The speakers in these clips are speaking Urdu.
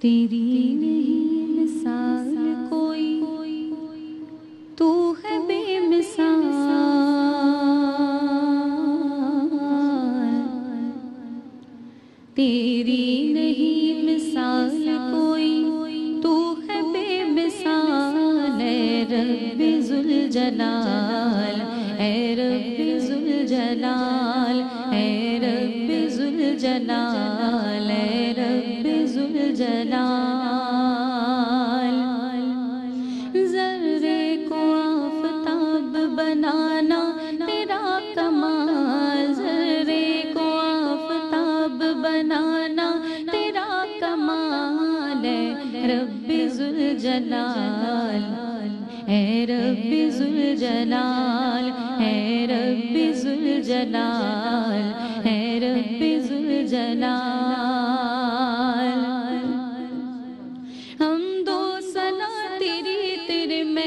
تیری نہیں مثال کوئی، تو ہے بے مثال۔ تیری نہیں مثال کوئی، تو ہے بے مثال۔ اے رب ذوالجلال، اے رب ذوالجلال، اے رب ذوالجلال، اے رب ذوالجلال ذرے کو آفتاب بنانا، تیرا کمال، ذرے کو آفتاب بنانا، تیرا کمال ہے رب ذوالجلال، اے رب ذوالجلال، اے رب ذوالجلال، اے رب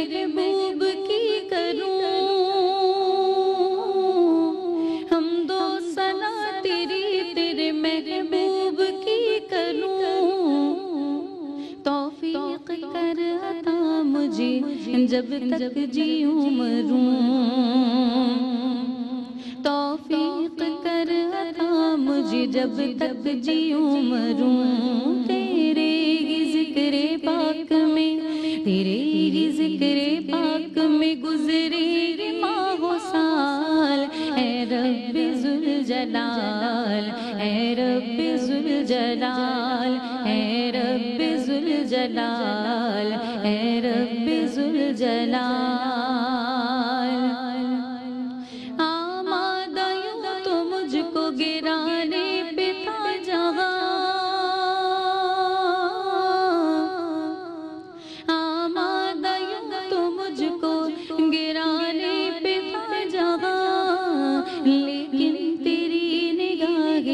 محبوب کی کروں۔ ہم دو سنا تیری تیرے محبوب کی کروں۔ توفیق کر عطا مجھے جب تک جیوں مروں توفیق کر عطا مجھے جب تک جیوں مروں تیرے ذکر پاک میں تیرے ہی ذکر پاک میں گزرے ماہ و سال۔ اے رب ذوالجلال، اے رب ذوالجلال، اے رب ذوالجلال، اے رب ذوالجلال۔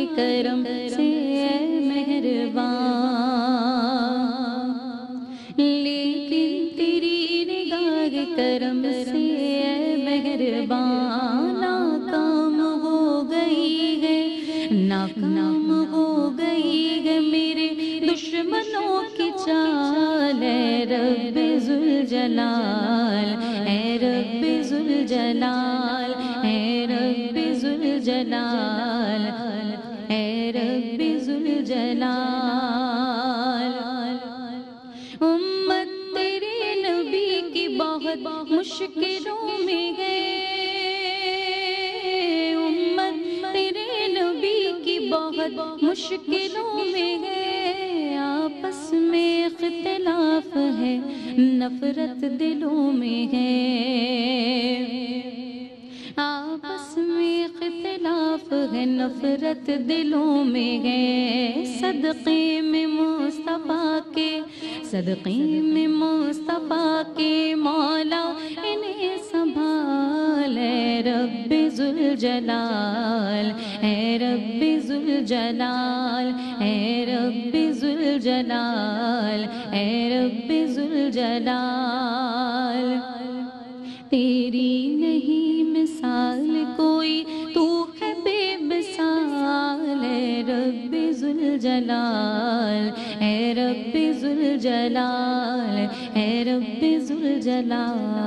نگاہ کرم سے اے مہربان لیکن تیری نگاہ کرم سے اے مہربان ناکام ہو گئی ہے ناکام ہو گئی ہے میرے دشمنوں کی چال اے رب ذوالجلال اے رب ذوالجلال اے رب ذوالجلال اے رب ذوالجلال امت تیرے نبی کی بہت مشکلوں میں ہے. امت تیرے نبی کی بہت مشکلوں میں ہے. آپس میں اختلاف ہے، نفرت دلوں میں ہے. اختلاف ہے، نفرت دلوں میں ہے۔ صدقے میں مصطفیٰ کے، صدقے میں مصطفیٰ کے مولا انہیں سنبھال۔ اے رب ذوالجلال، اے رب ذوالجلال، اے رب ذوالجلال، اے رب ذوالجلال۔ تیری نہیں رب ذوالجلال اے رب ذوالجلال اے رب ذوالجلال